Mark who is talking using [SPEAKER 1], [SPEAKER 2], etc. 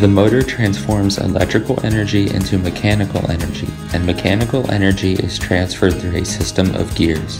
[SPEAKER 1] The motor transforms electrical energy into mechanical energy, and mechanical energy is transferred through a system of gears.